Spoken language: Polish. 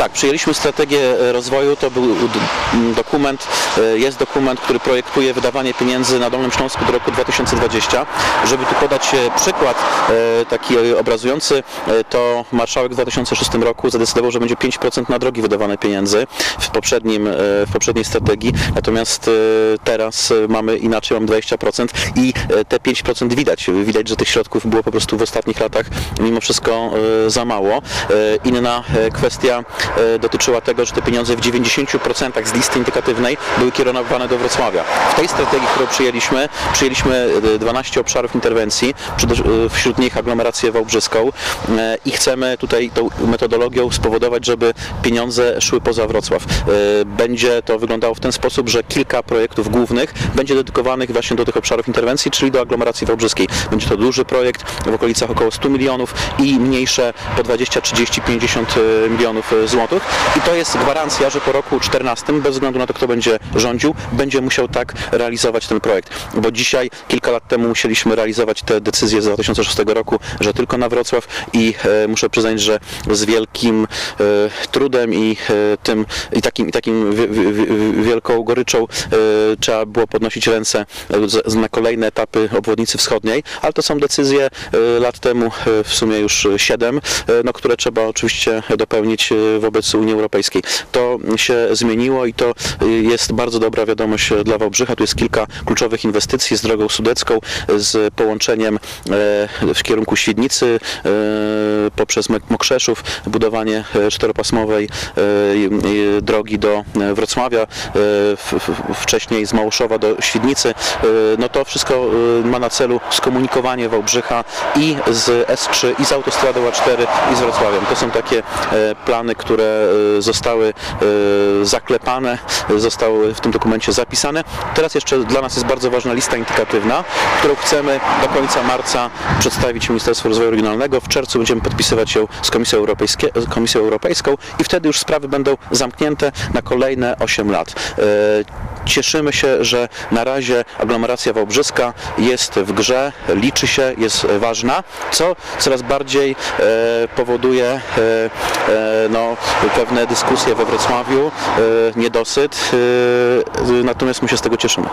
Tak, przyjęliśmy strategię e, rozwoju, to był dokument, e, jest dokument, który projektuje wydawanie pieniędzy na Dolnym Śląsku do roku 2020. Żeby tu podać e, przykład taki obrazujący, to marszałek w 2006 roku zadecydował, że będzie 5% na drogi wydawane pieniędzy w, poprzednim, w poprzedniej strategii, natomiast teraz mamy inaczej, mamy 20% i te 5% widać. Widać, że tych środków było po prostu w ostatnich latach mimo wszystko za mało. Inna kwestia dotyczyła tego, że te pieniądze w 90% z listy indykatywnej były kierowane do Wrocławia. W tej strategii, którą przyjęliśmy, przyjęliśmy e, 12 obszarów interwencji, e, wśród nich aglomerację wałbrzyską e, i chcemy tutaj tą metodologią spowodować, żeby pieniądze szły poza Wrocław. E, Będzie to wyglądało w ten sposób, że kilka projektów głównych będzie dedykowanych właśnie do tych obszarów interwencji, czyli do aglomeracji wałbrzyskiej. Będzie to duży projekt w okolicach około 100 milionów i mniejsze po 20, 30, 50 e, milionów e, I to jest gwarancja, że po roku 14, bez względu na to, kto będzie rządził, będzie musiał tak realizować ten projekt. Bo dzisiaj, kilka lat temu musieliśmy realizować te decyzje z 2006 roku, że tylko na Wrocław i e, muszę przyznać, że z wielkim e, trudem i e, tym i takim, i takim wi- wi- wi- wielką goryczą e, trzeba było podnosić ręce na kolejne etapy obwodnicy wschodniej, ale to są decyzje e, lat temu, e, w sumie już 7, no, które trzeba oczywiście dopełnić wobec Unii Europejskiej. To się zmieniło i to jest bardzo dobra wiadomość dla Wałbrzycha. Tu jest kilka kluczowych inwestycji z drogą sudecką, z połączeniem w kierunku Świdnicy poprzez Mokrzeszów, budowanie czteropasmowej drogi do Wrocławia, wcześniej z Małoszowa do Świdnicy. E, No to wszystko e, ma na celu skomunikowanie Wałbrzycha i z S3, i z autostradą A4, i z Wrocławiem. To są takie e, plany, które zostały zaklepane, zostały w tym dokumencie zapisane. Teraz jeszcze dla nas jest bardzo ważna lista indykatywna, którą chcemy do końca marca przedstawić Ministerstwu Rozwoju Regionalnego. W czerwcu będziemy podpisywać ją z Komisją, Europejskie, Komisją Europejską i wtedy już sprawy będą zamknięte na kolejne 8 lat. E, Cieszymy się, że na razie aglomeracja wałbrzyska jest w grze, liczy się, jest ważna, co coraz bardziej e, powoduje e, no, pewne dyskusje we Wrocławiu, niedosyt, natomiast my się z tego cieszymy.